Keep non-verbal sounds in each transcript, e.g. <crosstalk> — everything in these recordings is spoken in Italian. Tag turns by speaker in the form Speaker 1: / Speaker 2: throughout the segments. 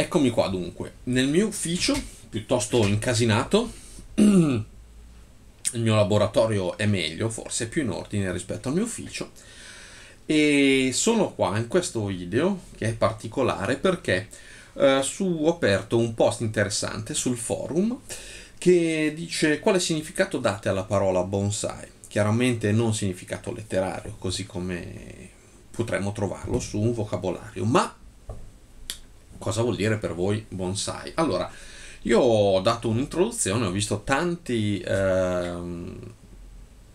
Speaker 1: Eccomi qua dunque, nel mio ufficio, piuttosto incasinato, <clears throat> il mio laboratorio è meglio, forse è più in ordine rispetto al mio ufficio, e sono qua in questo video che è particolare perché eh, su, ho aperto un post interessante sul forum che dice quale significato date alla parola bonsai. Chiaramente non significato letterario, così come potremmo trovarlo su un vocabolario, ma cosa vuol dire per voi bonsai? Allora, io ho dato un'introduzione, ho visto tanti, ehm,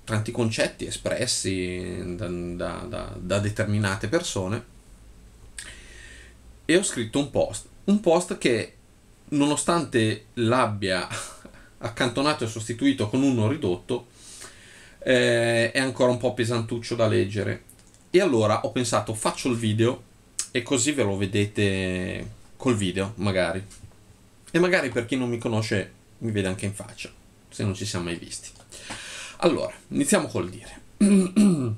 Speaker 1: tanti concetti espressi da, da, da, da determinate persone e ho scritto un post. Un post che, nonostante l'abbia <laughs> accantonato e sostituito con uno ridotto, eh, è ancora un po' pesantuccio da leggere. E allora ho pensato, faccio il video e così ve lo vedete col video, magari. E magari per chi non mi conosce mi vede anche in faccia, se non ci siamo mai visti. Allora, iniziamo col dire. <clears throat>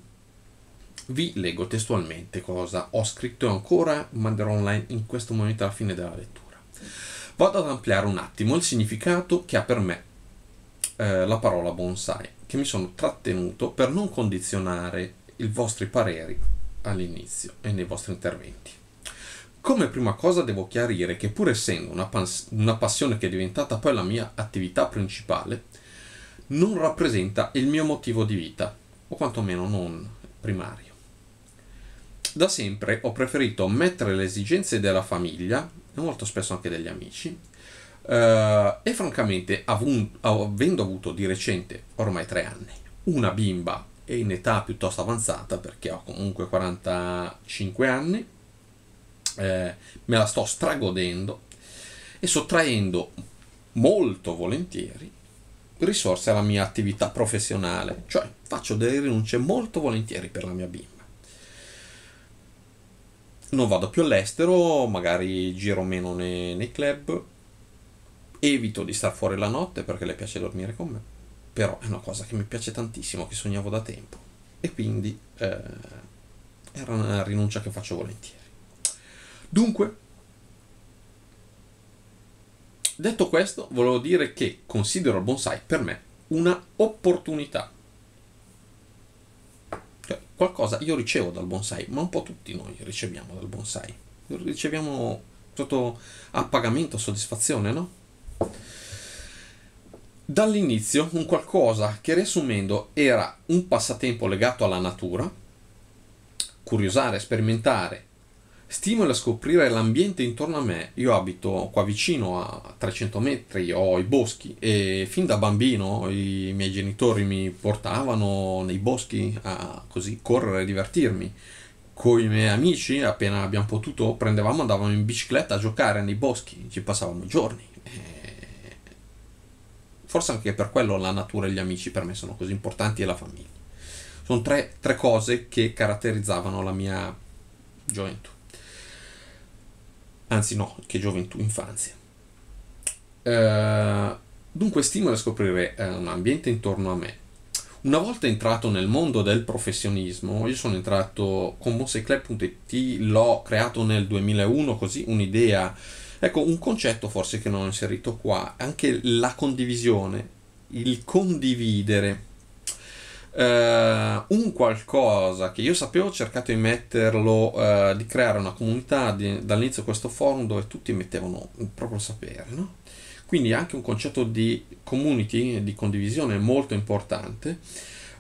Speaker 1: Vi leggo testualmente cosa ho scritto e ancora manderò online in questo momento alla fine della lettura. Vado ad ampliare un attimo il significato che ha per me eh, la parola bonsai, che mi sono trattenuto per non condizionare i vostri pareri all'inizio e nei vostri interventi. Come prima cosa devo chiarire che pur essendo una, pas- una passione che è diventata poi la mia attività principale, non rappresenta il mio motivo di vita, o quantomeno non primario. Da sempre ho preferito mettere le esigenze della famiglia, e molto spesso anche degli amici, eh, e francamente avun- avendo avuto di recente, ormai tre anni, una bimba e in età piuttosto avanzata, perché ho comunque 45 anni, eh, me la sto stragodendo e sottraendo molto volentieri risorse alla mia attività professionale, cioè faccio delle rinunce molto volentieri per la mia bimba. Non vado più all'estero, magari giro meno nei, nei club, evito di star fuori la notte perché le piace dormire con me, però è una cosa che mi piace tantissimo, che sognavo da tempo e quindi eh, era una rinuncia che faccio volentieri. Dunque, detto questo, volevo dire che considero il bonsai per me una opportunità. Cioè, qualcosa io ricevo dal bonsai, ma un po' tutti noi riceviamo dal bonsai. Riceviamo sotto a pagamento, soddisfazione, no? Dall'inizio un qualcosa che riassumendo era un passatempo legato alla natura, curiosare, sperimentare, stimola a scoprire l'ambiente intorno a me. Io abito qua vicino a 300 metri, ho i boschi e fin da bambino i miei genitori mi portavano nei boschi a così correre e divertirmi. Con i miei amici, appena abbiamo potuto, prendevamo, andavamo in bicicletta a giocare nei boschi, ci passavamo giorni. Forse anche per quello la natura e gli amici per me sono così importanti e la famiglia. Sono tre, tre cose che caratterizzavano la mia gioventù anzi no, che gioventù, infanzia. Uh, dunque stimola a scoprire uh, un ambiente intorno a me. Una volta entrato nel mondo del professionismo, io sono entrato con moseiclub.it, l'ho creato nel 2001, così un'idea, ecco un concetto forse che non ho inserito qua, anche la condivisione, il condividere Uh, un qualcosa che io sapevo ho cercato di metterlo, uh, di creare una comunità di, dall'inizio di questo forum dove tutti mettevano il proprio sapere, no? Quindi anche un concetto di community, di condivisione molto importante.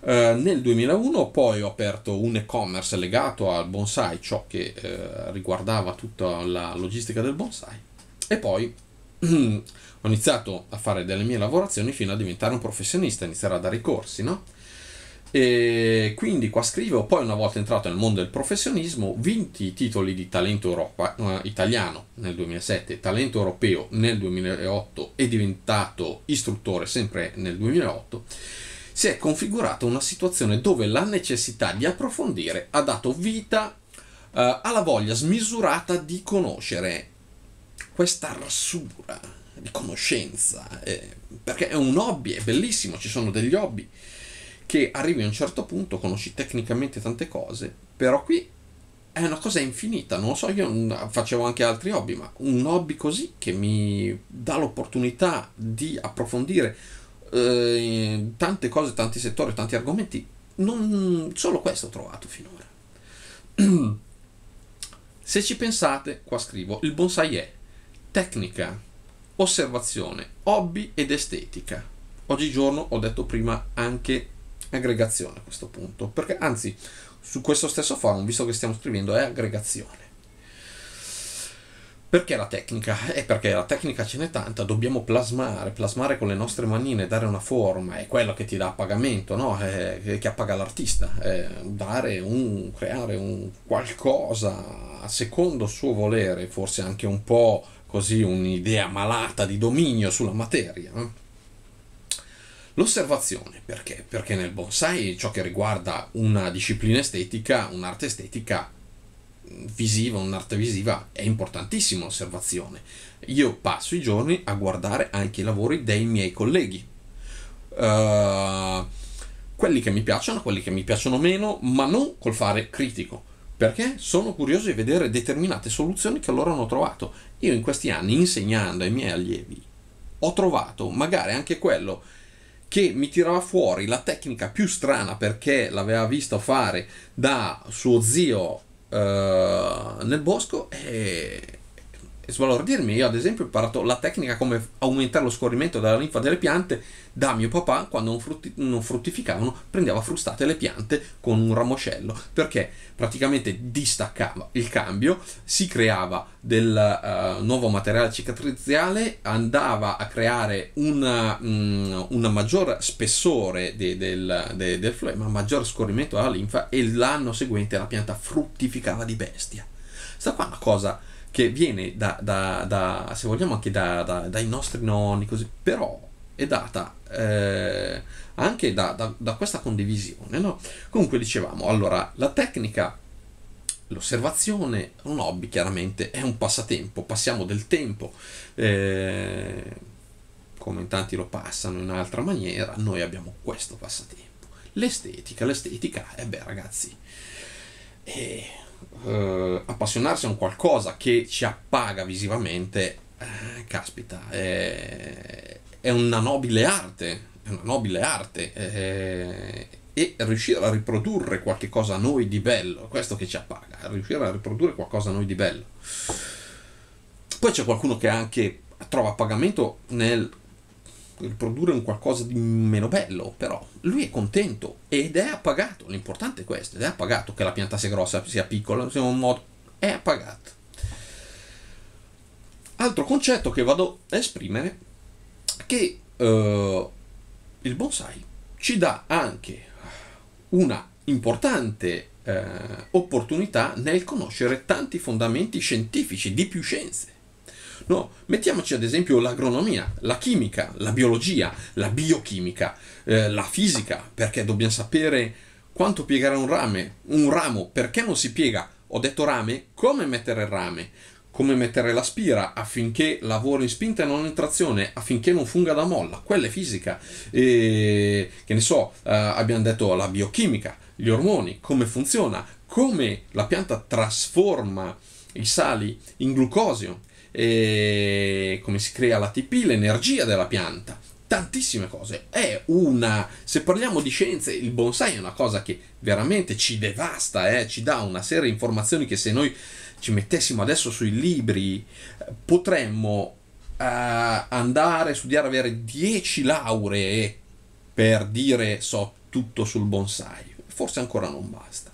Speaker 1: Uh, nel 2001 poi ho aperto un e-commerce legato al bonsai, ciò che riguardava tutta la logistica del bonsai. E poi <clears throat> ho iniziato a fare delle mie lavorazioni fino a diventare un professionista, iniziare a dare i corsi, no? E quindi qua scrivo, poi una volta entrato nel mondo del professionismo, vinti i titoli di talento Europa, eh, italiano nel 2007, talento europeo nel 2008 e diventato istruttore sempre nel 2008, si è configurata una situazione dove la necessità di approfondire ha dato vita eh, alla voglia smisurata di conoscere questa rassura di conoscenza, eh, perché è un hobby, è bellissimo, ci sono degli hobby che arrivi a un certo punto, conosci tecnicamente tante cose, però qui è una cosa infinita, non lo so, io facevo anche altri hobby, ma un hobby così che mi dà l'opportunità di approfondire eh, tante cose, tanti settori, tanti argomenti, non solo questo ho trovato finora. <clears throat> Se ci pensate, qua scrivo, il bonsai è tecnica, osservazione, hobby ed estetica. Oggigiorno ho detto prima anche aggregazione a questo punto, perché anzi su questo stesso forum, visto che stiamo scrivendo, è aggregazione. Perché la tecnica? È perché la tecnica ce n'è tanta, dobbiamo plasmare, plasmare con le nostre manine, dare una forma, è quello che ti dà pagamento, no? È, che appaga l'artista, è dare un, creare un qualcosa secondo suo volere, forse anche un po' così un'idea malata di dominio sulla materia. Eh? L'osservazione, perché? Perché nel bonsai ciò che riguarda una disciplina estetica, un'arte estetica visiva, un'arte visiva, è importantissima l'osservazione. Io passo i giorni a guardare anche i lavori dei miei colleghi. Uh, quelli che mi piacciono, quelli che mi piacciono meno, ma non col fare critico, perché sono curioso di vedere determinate soluzioni che loro hanno trovato. Io in questi anni, insegnando ai miei allievi, ho trovato magari anche quello che mi tirava fuori la tecnica più strana perché l'aveva visto fare da suo zio uh, nel bosco e sbalordirmi. Io, ad esempio, ho imparato la tecnica come aumentare lo scorrimento della linfa delle piante da mio papà quando non, frutti- non, fruttificavano, prendeva frustate le piante con un ramoscello perché praticamente distaccava il cambio, si creava del uh, nuovo materiale cicatriziale, andava a creare um, una maggior spessore de- del, de- del flema, maggior scorrimento della linfa e l'anno seguente la pianta fruttificava di bestia. Sta qua una cosa che viene da, da, da se vogliamo anche da, dai nostri nonni, così, però è data eh, anche da, questa condivisione. No? Comunque dicevamo, allora, la tecnica, l'osservazione, un hobby chiaramente è un passatempo, passiamo del tempo. Eh, come in tanti lo passano in un'altra maniera, noi abbiamo questo passatempo. L'estetica, l'estetica, e eh beh ragazzi, eh, eh, appassionarsi a un qualcosa che ci appaga visivamente, eh, caspita, è, è, una nobile arte, è una nobile arte. Eh, e riuscire a riprodurre qualche cosa a noi di bello, questo che ci appaga, riuscire a riprodurre qualcosa a noi di bello. Poi c'è qualcuno che anche trova pagamento nel riprodurre un qualcosa di meno bello, però lui è contento ed è appagato, l'importante è questo, ed è appagato che la pianta sia grossa, sia piccola, sia un modo, è appagato. Altro concetto che vado a esprimere che uh, il bonsai ci dà anche una importante uh, opportunità nel conoscere tanti fondamenti scientifici di più scienze No, mettiamoci ad esempio l'agronomia, la chimica, la biologia, la biochimica, eh, la fisica, perché dobbiamo sapere quanto piegare un rame, un ramo, perché non si piega. Ho detto rame, come mettere il rame, come mettere la spira affinché lavori in spinta e non in trazione, affinché non funga da molla, quella è fisica. E, che ne so, eh, abbiamo detto la biochimica, gli ormoni, come funziona, come la pianta trasforma i sali in glucosio e come si crea l'ATP, l'energia della pianta, tantissime cose. È una, se parliamo di scienze, il bonsai è una cosa che veramente ci devasta, eh? ci dà una serie di informazioni che se noi ci mettessimo adesso sui libri potremmo uh, andare a studiare, avere 10 lauree per dire so tutto sul bonsai. Forse ancora non basta.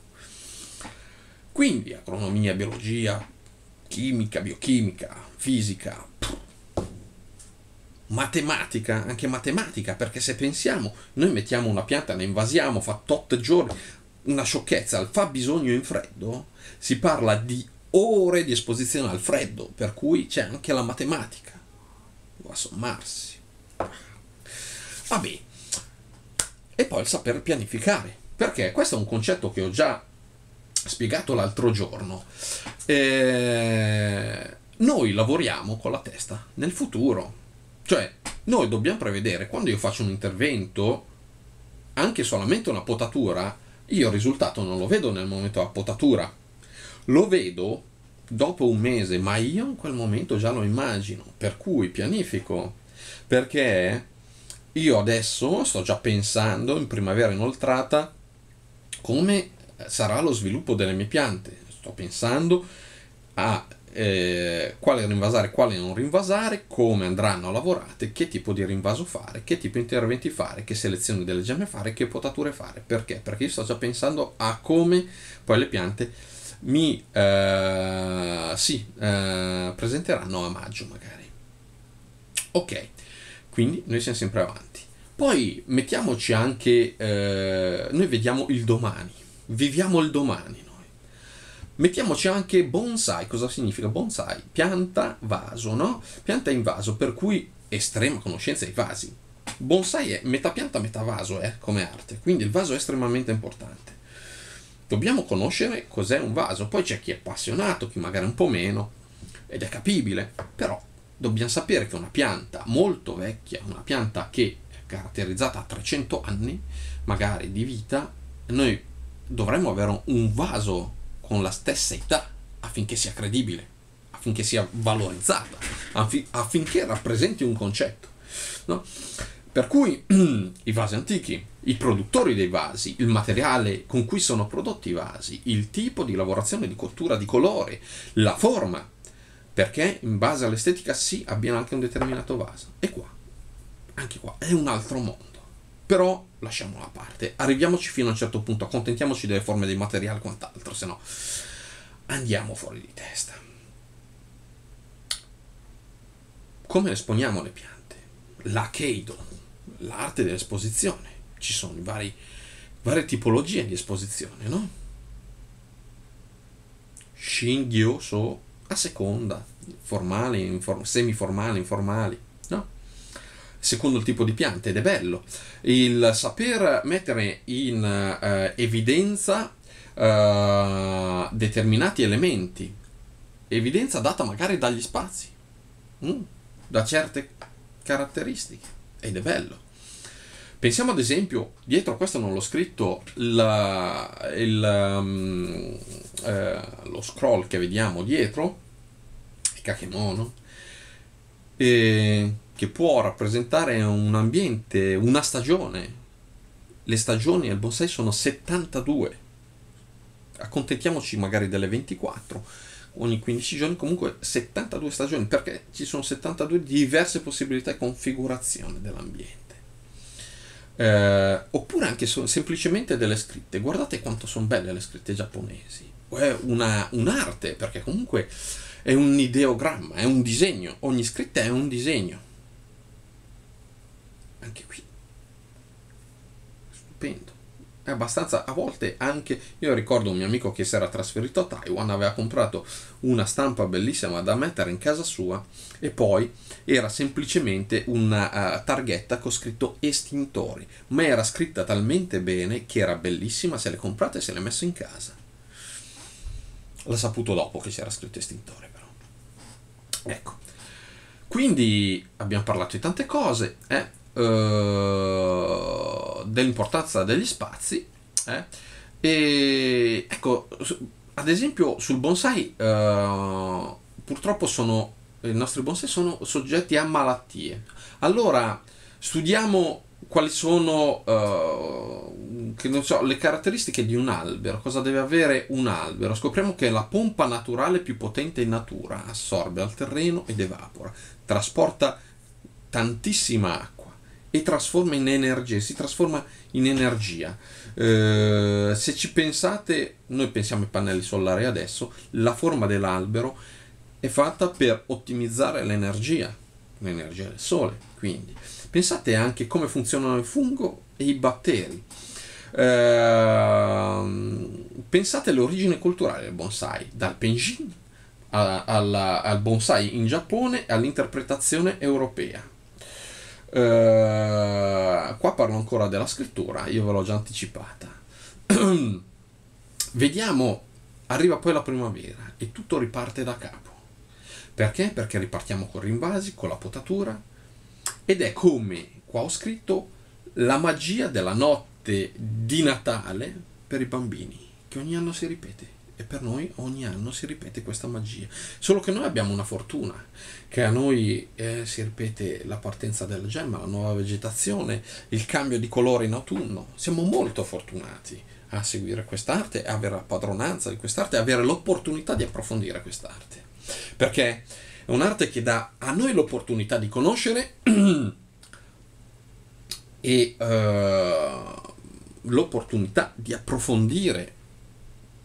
Speaker 1: Quindi agronomia, biologia, chimica, biochimica, fisica, matematica, anche matematica, perché se pensiamo, noi mettiamo una pianta, ne invasiamo, fa tot giorni, una sciocchezza, fa bisogno in freddo, si parla di ore di esposizione al freddo, per cui c'è anche la matematica, va a sommarsi. Vabbè, e poi il saper pianificare, perché questo è un concetto che ho già spiegato l'altro giorno. Eh, noi lavoriamo con la testa nel futuro. Cioè, noi dobbiamo prevedere, quando io faccio un intervento, anche solamente una potatura, io il risultato non lo vedo nel momento della potatura. Lo vedo dopo un mese, ma io in quel momento già lo immagino, per cui pianifico, perché io adesso sto già pensando in primavera inoltrata come sarà lo sviluppo delle mie piante. Sto pensando a eh, quale rinvasare, quale non rinvasare, come andranno lavorate, che tipo di rinvaso fare, che tipo di interventi fare, che selezione delle gemme fare, che potature fare. Perché? Perché io sto già pensando a come poi le piante mi eh, sì, eh, presenteranno a maggio magari. Ok, quindi noi siamo sempre avanti. Poi mettiamoci anche, eh, noi vediamo il domani, viviamo il domani noi. Mettiamoci anche bonsai, cosa significa bonsai? Pianta vaso, no? Pianta in vaso, per cui estrema conoscenza dei vasi. Bonsai è metà pianta, metà vaso, eh, come arte, quindi il vaso è estremamente importante. Dobbiamo conoscere cos'è un vaso, poi c'è chi è appassionato, chi magari un po' meno, ed è capibile, però dobbiamo sapere che una pianta molto vecchia, una pianta che è caratterizzata a 300 anni, magari di vita, noi dovremmo avere un vaso con la stessa età affinché sia credibile, affinché sia valorizzata, affi- affinché rappresenti un concetto. No? Per cui <clears throat> i vasi antichi, i produttori dei vasi, il materiale con cui sono prodotti i vasi, il tipo di lavorazione di cottura di colore, la forma, perché in base all'estetica sì abbiano anche un determinato vaso. E qua, anche qua, è un altro mondo. Però lasciamolo a parte, arriviamoci fino a un certo punto, accontentiamoci delle forme dei materiali e quant'altro, se no andiamo fuori di testa. Come esponiamo le piante? La Keido, l'arte dell'esposizione. Ci sono vari, varie tipologie di esposizione, no? Shingyo so a seconda, formali, inform- semiformali, informali? Secondo il tipo di piante ed è bello. Il saper mettere in uh, evidenza uh, determinati elementi, evidenza data magari dagli spazi, mm, da certe caratteristiche ed è bello. Pensiamo ad esempio, dietro a questo non l'ho scritto, la, il, um, eh, lo scroll che vediamo dietro, il kakemono, eh, che può rappresentare un ambiente, una stagione. Le stagioni al bonsai sono 72. Accontentiamoci magari delle 24 ogni 15 giorni, comunque 72 stagioni, perché ci sono 72 diverse possibilità di configurazione dell'ambiente. Eh, oppure anche so, semplicemente delle scritte. Guardate quanto sono belle le scritte giapponesi. È una, un'arte, perché comunque è un ideogramma, è un disegno. Ogni scritta è un disegno. Anche qui. Stupendo è abbastanza a volte anche io ricordo un mio amico che si era trasferito a Taiwan aveva comprato una stampa bellissima da mettere in casa sua e poi era semplicemente una uh, targhetta con scritto estintori ma era scritta talmente bene che era bellissima se l'è comprata e se l'è messa in casa l'ha saputo dopo che c'era scritto estintore però ecco quindi abbiamo parlato di tante cose eh? Uh, dell'importanza degli spazi. Eh? E ecco, ad esempio sul bonsai, uh, purtroppo sono, i nostri bonsai sono soggetti a malattie. Allora, studiamo quali sono uh, so, le caratteristiche di un albero, cosa deve avere un albero. Scopriamo che la pompa naturale più potente in natura assorbe al terreno ed evapora, trasporta tantissima acqua e trasforma in energia, si trasforma in energia. Eh, se ci pensate, noi pensiamo ai pannelli solari adesso, la forma dell'albero è fatta per ottimizzare l'energia, l'energia del sole, quindi. Pensate anche come funzionano il fungo e i batteri. Eh, pensate all'origine culturale del bonsai, dal penjin al bonsai in Giappone all'interpretazione europea Uh, qua parlo ancora della scrittura, io ve l'ho già anticipata. <clears throat> Vediamo, arriva poi la primavera e tutto riparte da capo. Perché? Perché ripartiamo con rinvasi, con la potatura ed è come, qua ho scritto, la magia della notte di Natale per i bambini, che ogni anno si ripete. E per noi ogni anno si ripete questa magia. Solo che noi abbiamo una fortuna, che a noi eh, si ripete la partenza della gemma, la nuova vegetazione, il cambio di colore in autunno. Siamo molto fortunati a seguire quest'arte, a avere la padronanza di quest'arte, a avere l'opportunità di approfondire quest'arte. Perché è un'arte che dà a noi l'opportunità di conoscere <clears throat> e uh, l'opportunità di approfondire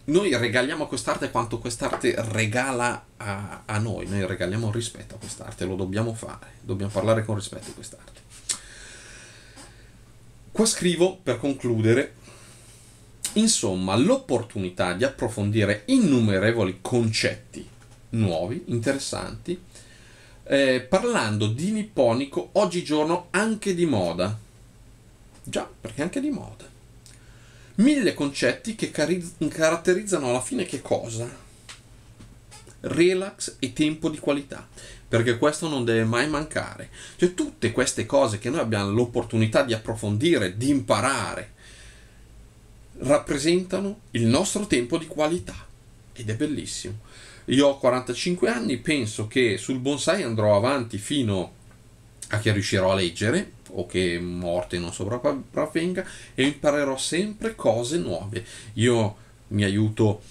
Speaker 1: noi regaliamo quest'arte quanto quest'arte regala a, a, noi, noi regaliamo rispetto a quest'arte, lo dobbiamo fare, dobbiamo parlare con rispetto di quest'arte. Qua scrivo per concludere, insomma, l'opportunità di approfondire innumerevoli concetti nuovi, interessanti, eh, parlando di nipponico oggigiorno anche di moda. Già, perché anche di moda mille concetti che cari- caratterizzano alla fine che cosa? Relax e tempo di qualità, perché questo non deve mai mancare. Cioè tutte queste cose che noi abbiamo l'opportunità di approfondire, di imparare, rappresentano il nostro tempo di qualità ed è bellissimo. Io ho 45 anni, penso che sul bonsai andrò avanti fino a che riuscirò a leggere, o che morte non sopravvenga e imparerò sempre cose nuove. Io mi aiuto